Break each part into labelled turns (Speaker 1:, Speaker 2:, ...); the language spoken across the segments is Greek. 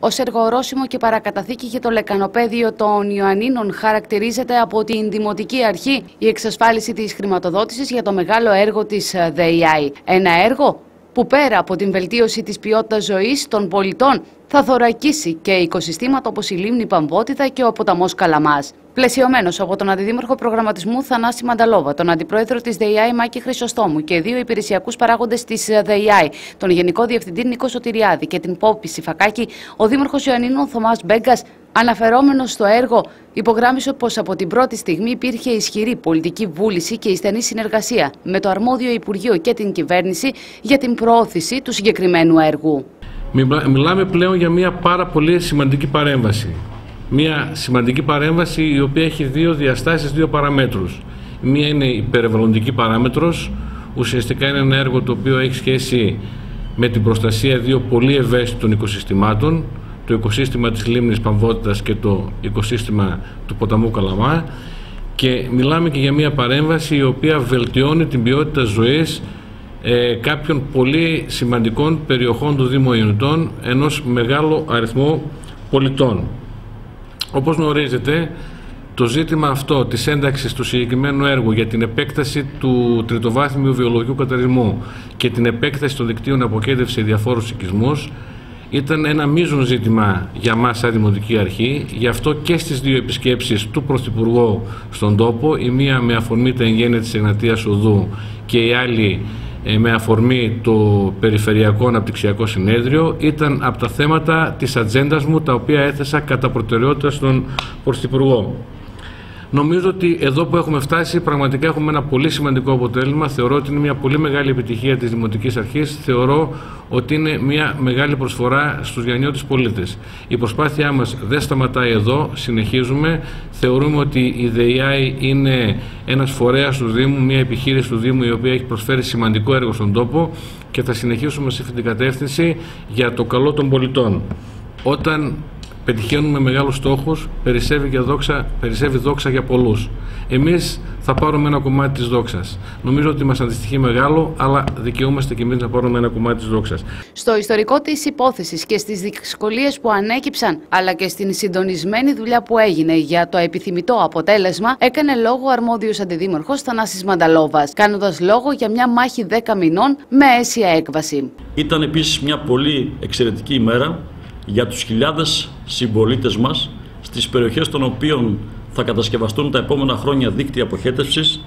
Speaker 1: Ω εργορόσημο και παρακαταθήκη για το λεκανοπέδιο των Ιωαννίνων χαρακτηρίζεται από την Δημοτική Αρχή η εξασφάλιση της χρηματοδότησης για το μεγάλο έργο της ΔΕΙΑΗ. Ένα έργο που πέρα από την βελτίωση της ποιότητας ζωής των πολιτών θα θωρακίσει και οικοσυστήματα όπως η λίμνη Παμβότιδα και ο ποταμός Καλαμάς. Πλαισιωμένος από τον Αντιδήμαρχο Προγραμματισμού Θανάση Μανταλόβα, τον Αντιπρόεδρο της ΔΕΙΑΗ Μάκη Χρυσοστόμου και δύο υπηρεσιακούς παράγοντες της ΔΕΙΑΗ, τον Γενικό Διευθυντή Νίκο Σωτηριάδη και την Πόπη Σιφακάκη, ο Δήμαρχος Ιωαννίνων Θωμάς Μπέγκας, αναφερόμενος στο έργο, υπογράμμισε πως από την πρώτη στιγμή υπήρχε ισχυρή πολιτική βούληση και η στενή συνεργασία με το αρμόδιο Υπουργείο και την κυβέρνηση για την προώθηση του συγκεκριμένου έργου.
Speaker 2: Μιλάμε πλέον για μια πάρα πολύ σημαντική παρέμβαση μια σημαντική παρέμβαση η οποία έχει δύο διαστάσεις, δύο παραμέτρους. Μία είναι η περιβαλλοντική παράμετρος, ουσιαστικά είναι ένα έργο το οποίο έχει σχέση με την προστασία δύο πολύ ευαίσθητων οικοσυστημάτων, το οικοσύστημα της λίμνης Παμβότητας και το οικοσύστημα του ποταμού Καλαμά και μιλάμε και για μια παρέμβαση η οποία βελτιώνει την ποιότητα ζωής ε, κάποιων πολύ σημαντικών περιοχών του Δήμου Ιωνιτών ενός μεγάλου αριθμού πολιτών. Όπως γνωρίζετε, το ζήτημα αυτό της ένταξης του συγκεκριμένου έργου για την επέκταση του τριτοβάθμιου βιολογικού καταρρισμού και την επέκταση των δικτύων αποκέντρευσης διαφόρους οικισμούς ήταν ένα μείζον ζήτημα για μας σαν Δημοτική Αρχή, γι' αυτό και στις δύο επισκέψεις του Πρωθυπουργού στον τόπο, η μία με αφορμή τα εγγένεια της Εγνατίας Οδού και η άλλη ε, με αφορμή το Περιφερειακό Αναπτυξιακό Συνέδριο ήταν από τα θέματα της ατζέντας μου τα οποία έθεσα κατά προτεραιότητα στον Πρωθυπουργό. Νομίζω ότι εδώ που έχουμε φτάσει πραγματικά έχουμε ένα πολύ σημαντικό αποτέλεσμα. Θεωρώ ότι είναι μια πολύ μεγάλη επιτυχία της Δημοτικής Αρχής. Θεωρώ ότι είναι μια μεγάλη προσφορά στους Γιαννιώτες πολίτες. Η προσπάθειά μας δεν σταματάει εδώ, συνεχίζουμε. Θεωρούμε ότι η ΔΕΙΑΗ είναι ένας φορέας του Δήμου, μια επιχείρηση του Δήμου η οποία έχει προσφέρει σημαντικό έργο στον τόπο και θα συνεχίσουμε σε αυτή την κατεύθυνση για το καλό των πολιτών. Όταν πετυχαίνουμε μεγάλους στόχους, περισσεύει, και δόξα, περισσεύει δόξα για πολλούς. Εμείς θα πάρουμε ένα κομμάτι της δόξας. Νομίζω ότι μας αντιστοιχεί μεγάλο, αλλά δικαιούμαστε και εμείς να πάρουμε ένα κομμάτι της δόξας.
Speaker 1: Στο ιστορικό της υπόθεσης και στις δυσκολίες που ανέκυψαν, αλλά και στην συντονισμένη δουλειά που έγινε για το επιθυμητό αποτέλεσμα, έκανε λόγο ο αρμόδιος αντιδήμαρχος Θανάσης Μανταλόβας, κάνοντας λόγο για μια μάχη 10 μηνών με αίσια έκβαση.
Speaker 3: Ήταν επίσης μια πολύ εξαιρετική ημέρα για τους χιλιάδες συμπολίτες μας στις περιοχές των οποίων θα κατασκευαστούν τα επόμενα χρόνια δίκτυα αποχέτευσης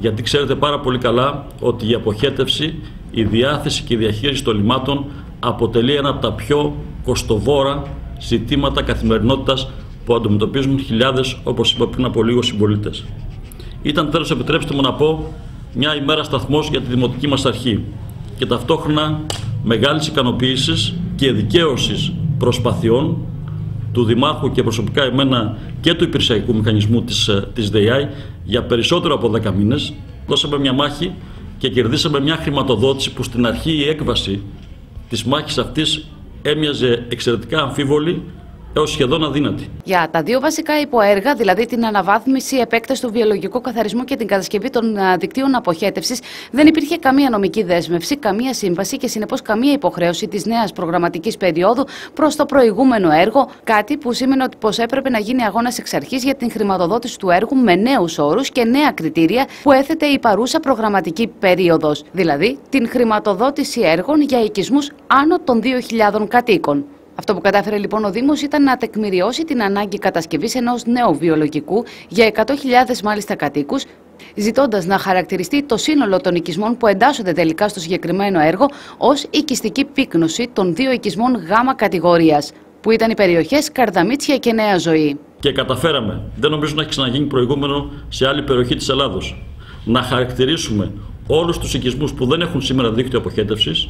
Speaker 3: γιατί ξέρετε πάρα πολύ καλά ότι η αποχέτευση, η διάθεση και η διαχείριση των λιμάτων αποτελεί ένα από τα πιο κοστοβόρα ζητήματα καθημερινότητας που αντιμετωπίζουν χιλιάδες, όπως είπα πριν από λίγο, συμπολίτες. Ήταν τέλος, επιτρέψτε μου να πω, μια ημέρα σταθμός για τη δημοτική μας αρχή και ταυτόχρονα μεγάλης ικανοποίησης και δικαίωσης προσπαθειών του Δημάρχου και προσωπικά εμένα και του υπηρεσιακού μηχανισμού της, ε, της ΔΕΙΑΗ για περισσότερο από 10 μήνες. Δώσαμε μια μάχη και κερδίσαμε μια χρηματοδότηση που στην αρχή η έκβαση της μάχης αυτής έμοιαζε εξαιρετικά αμφίβολη έως σχεδόν αδύνατη.
Speaker 1: Για τα δύο βασικά υποέργα, δηλαδή την αναβάθμιση, επέκταση του βιολογικού καθαρισμού και την κατασκευή των δικτύων αποχέτευσης, δεν υπήρχε καμία νομική δέσμευση, καμία σύμβαση και συνεπώς καμία υποχρέωση της νέας προγραμματικής περίοδου προς το προηγούμενο έργο, κάτι που σήμαινε ότι πως έπρεπε να γίνει αγώνας εξ αρχής για την χρηματοδότηση του έργου με νέους όρους και νέα κριτήρια που έθετε η παρούσα προγραμματική περίοδος, δηλαδή την χρηματοδότηση έργων για οικισμούς άνω των 2.000 κατοίκων. Αυτό που κατάφερε λοιπόν ο Δήμος ήταν να τεκμηριώσει την ανάγκη κατασκευής ενός νέου βιολογικού για 100.000 μάλιστα κατοίκους, ζητώντας να χαρακτηριστεί το σύνολο των οικισμών που εντάσσονται τελικά στο συγκεκριμένο έργο ως οικιστική πύκνωση των δύο οικισμών Γ κατηγορίας, που ήταν οι περιοχές Καρδαμίτσια και Νέα Ζωή.
Speaker 3: Και καταφέραμε, δεν νομίζω να έχει ξαναγίνει προηγούμενο σε άλλη περιοχή της Ελλάδος, να χαρακτηρίσουμε όλους τους οικισμούς που δεν έχουν σήμερα δίκτυο αποχέτευσης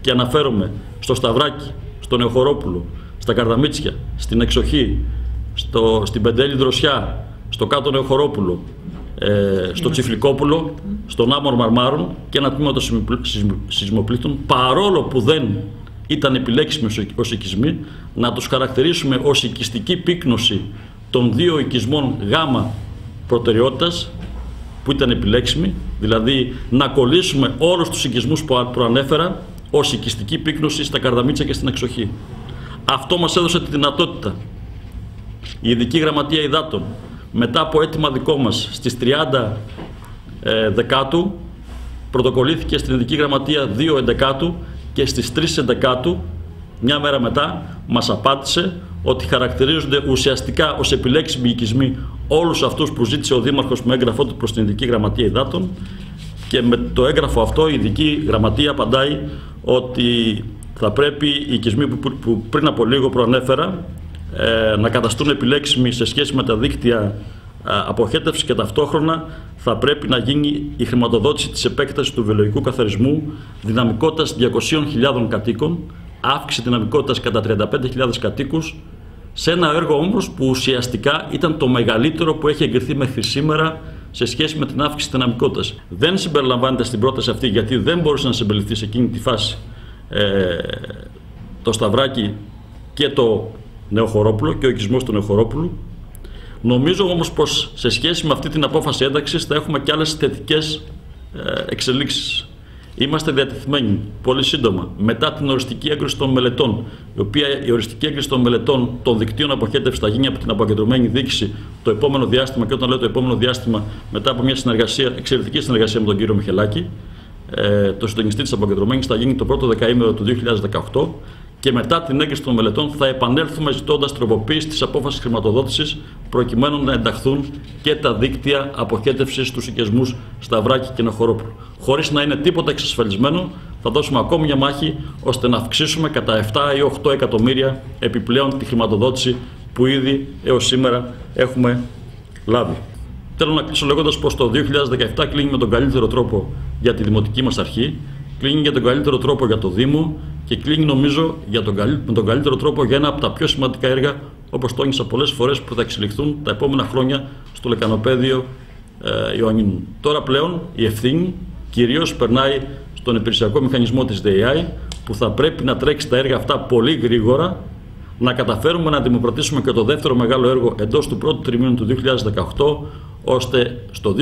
Speaker 3: και αναφέρομαι στο Σταυράκι, στον Νεοχορόπουλο, στα Καρδαμίτσια, στην Εξοχή, στο, στην Πεντέλη Δροσιά, στο Κάτω Νεοχορόπουλο, ε, στο Τσιφλικόπουλο, στον Άμορ Μαρμάρων και ένα τμήμα των σεισμοπλήτων, παρόλο που δεν ήταν επιλέξιμοι ως οικισμοί, να τους χαρακτηρίσουμε ως οικιστική πύκνωση των δύο οικισμών γάμα προτεραιότητας που ήταν επιλέξιμοι, δηλαδή να κολλήσουμε όλους τους οικισμούς που προανέφερα ω οικιστική πύκνωση στα Καρδαμίτσα και στην εξοχή. Αυτό μας έδωσε τη δυνατότητα. Η Ειδική Γραμματεία Υδάτων, μετά από αίτημα δικό μας στις 30 ε, Δεκάτου, πρωτοκολλήθηκε στην Ειδική Γραμματεία 2 Εντεκάτου και στις 3 Εντεκάτου, μια μέρα μετά, μας απάντησε ότι χαρακτηρίζονται ουσιαστικά ως επιλέξιμοι οικισμοί όλους αυτούς που ζήτησε ο Δήμαρχος με έγγραφό του προς την Ειδική Γραμματεία Υδάτων και με το έγγραφο αυτό η Ειδική Γραμματεία απαντάει ότι θα πρέπει οι οικισμοί που πριν από λίγο προανέφερα ε, να καταστούν επιλέξιμοι σε σχέση με τα δίκτυα ε, αποχέτευσης και ταυτόχρονα θα πρέπει να γίνει η χρηματοδότηση της επέκτασης του βιολογικού καθαρισμού δυναμικότητας 200.000 κατοίκων, αύξηση δυναμικότητας κατά 35.000 κατοίκους, σε ένα έργο όμως που ουσιαστικά ήταν το μεγαλύτερο που έχει εγκριθεί μέχρι σήμερα σε σχέση με την αύξηση δυναμικότητας. Δεν συμπεριλαμβάνεται στην πρόταση αυτή γιατί δεν μπορούσε να συμπεριληφθεί σε εκείνη τη φάση ε, το Σταυράκι και το Νεοχορόπουλο και ο οικισμός του Νεοχορόπουλου. Νομίζω όμως πως σε σχέση με αυτή την απόφαση ένταξης θα έχουμε και άλλες θετικές ε, εξελίξεις. Είμαστε διατεθειμένοι πολύ σύντομα μετά την οριστική έγκριση των μελετών, η οποία η οριστική έγκριση των μελετών των δικτύων αποχέτευσης θα γίνει από την αποκεντρωμένη διοίκηση το επόμενο διάστημα. Και όταν λέω το επόμενο διάστημα, μετά από μια συνεργασία, εξαιρετική συνεργασία με τον κύριο Μιχελάκη, ε, το συντονιστή της αποκεντρωμένης θα γίνει το πρώτο δεκαήμερο του 2018 και μετά την έγκριση των μελετών θα επανέλθουμε ζητώντας τροποποίηση της απόφασης χρηματοδότησης προκειμένου να ενταχθούν και τα δίκτυα αποχέτευσης στους οικισμού Σταυράκη και Νοχορόπουλου. Χωρίς να είναι τίποτα εξασφαλισμένο, θα δώσουμε ακόμη μια μάχη ώστε να αυξήσουμε κατά 7 ή 8 εκατομμύρια επιπλέον τη χρηματοδότηση που ήδη έως σήμερα έχουμε λάβει. Θέλω να κλείσω λέγοντας πως το 2017 κλείνει με τον καλύτερο τρόπο για τη δημοτική μας αρχή, κλείνει για τον καλύτερο τρόπο για το Δήμο και κλείνει νομίζω για τον, με τον καλύτερο τρόπο για ένα από τα πιο σημαντικά έργα, όπως τόνισα πολλές φορές, που θα εξελιχθούν τα επόμενα χρόνια στο λεκανοπέδιο ε, Ιωαννίνου. Τώρα πλέον η ευθύνη κυρίως περνάει στον υπηρεσιακό μηχανισμό της ΔΕΙΑΗ που θα πρέπει να τρέξει τα έργα αυτά πολύ γρήγορα να καταφέρουμε να δημοπρατήσουμε και το δεύτερο μεγάλο έργο εντός του πρώτου τριμήνου του 2018 ώστε στο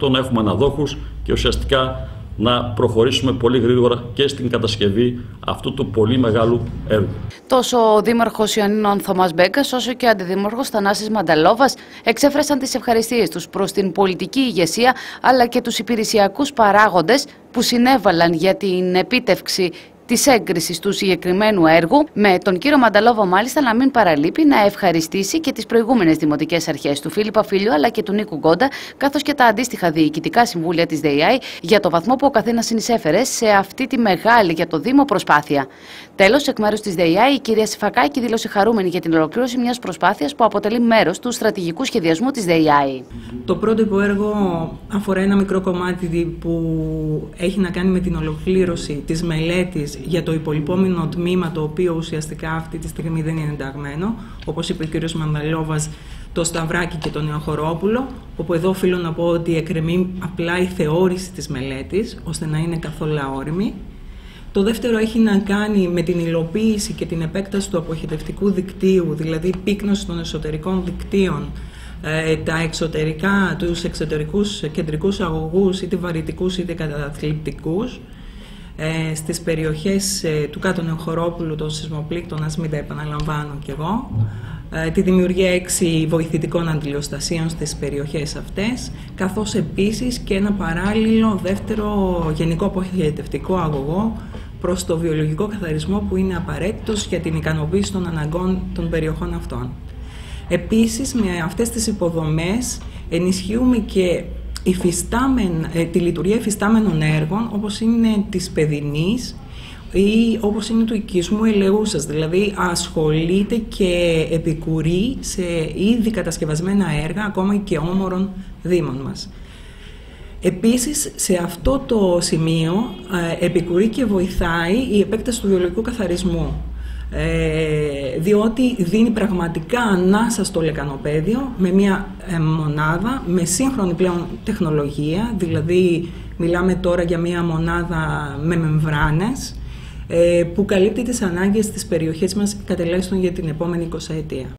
Speaker 3: 2018 να έχουμε αναδόχους και ουσιαστικά να προχωρήσουμε πολύ γρήγορα και στην κατασκευή αυτού του πολύ μεγάλου έργου.
Speaker 1: Τόσο ο Δήμαρχος Ιωαννίνων Θωμάς Μπέγκας όσο και ο Αντιδήμαρχος Θανάσης Μανταλόβας εξέφρασαν τις ευχαριστίες τους προς την πολιτική ηγεσία αλλά και τους υπηρεσιακούς παράγοντες που συνέβαλαν για την επίτευξη της έγκρισης του συγκεκριμένου έργου, με τον κύριο Μανταλόβο μάλιστα να μην παραλείπει να ευχαριστήσει και τις προηγούμενες δημοτικές αρχές του Φίλιππα Φίλιου αλλά και του Νίκου Γκόντα, καθώς και τα αντίστοιχα διοικητικά συμβούλια της ΔΕΙΑΗ για το βαθμό που ο καθένας συνεισέφερε σε αυτή τη μεγάλη για το Δήμο προσπάθεια. Τέλος, εκ μέρους της ΔΕΙΑΗ, η κυρία Σιφακάκη δήλωσε χαρούμενη για την ολοκλήρωση μιας προσπάθειας που αποτελεί μέρος του στρατηγικού σχεδιασμού της ΔΕΙΑΗ.
Speaker 4: Το πρώτο έργο αφορά ένα μικρό κομμάτι που έχει να κάνει με την ολοκλήρωση της μελέτης για το υπολοιπόμενο τμήμα το οποίο ουσιαστικά αυτή τη στιγμή δεν είναι ενταγμένο, όπως είπε ο κ. Μανδαλόβας, το Σταυράκι και το Νεοχορόπουλο, όπου εδώ οφείλω να πω ότι εκκρεμεί απλά η θεώρηση της μελέτης, ώστε να είναι καθόλου αόρημη. Το δεύτερο έχει να κάνει με την υλοποίηση και την επέκταση του αποχετευτικού δικτύου, δηλαδή πύκνωση των εσωτερικών δικτύων, ε, τα εξωτερικά, τους εξωτερικούς κεντρικούς αγωγούς, είτε βαρυτικούς είτε καταθλιπτικούς, ε, στις περιοχές ε, του κάτω Νεοχορόπουλου των σεισμοπλήκτων, ας μην τα επαναλαμβάνω κι εγώ, ε, τη δημιουργία έξι βοηθητικών αντιλιοστασίων στις περιοχές αυτές, καθώς επίσης και ένα παράλληλο δεύτερο γενικό αποχαιρετευτικό αγωγό προς το βιολογικό καθαρισμό που είναι απαραίτητος για την ικανοποίηση των αναγκών των περιοχών αυτών. Επίσης, με αυτές τις υποδομές ενισχύουμε και ε, τη λειτουργία υφιστάμενων έργων όπως είναι της παιδινής ή όπως είναι του οικισμού ελεούσας, δηλαδή ασχολείται και επικουρεί σε ήδη κατασκευασμένα έργα ακόμα και όμορων δήμων μας. Επίσης, σε αυτό το σημείο ε, επικουρεί και βοηθάει η επέκταση του βιολογικού καθαρισμού ε, διότι δίνει πραγματικά ανάσα στο λεκανοπέδιο με μια ε, μονάδα με σύγχρονη πλέον τεχνολογία, δηλαδή μιλάμε τώρα για μια μονάδα με μεμβράνες ε, που καλύπτει τις ανάγκες της περιοχής μας κατελέγιστον για την επόμενη 20 ετία.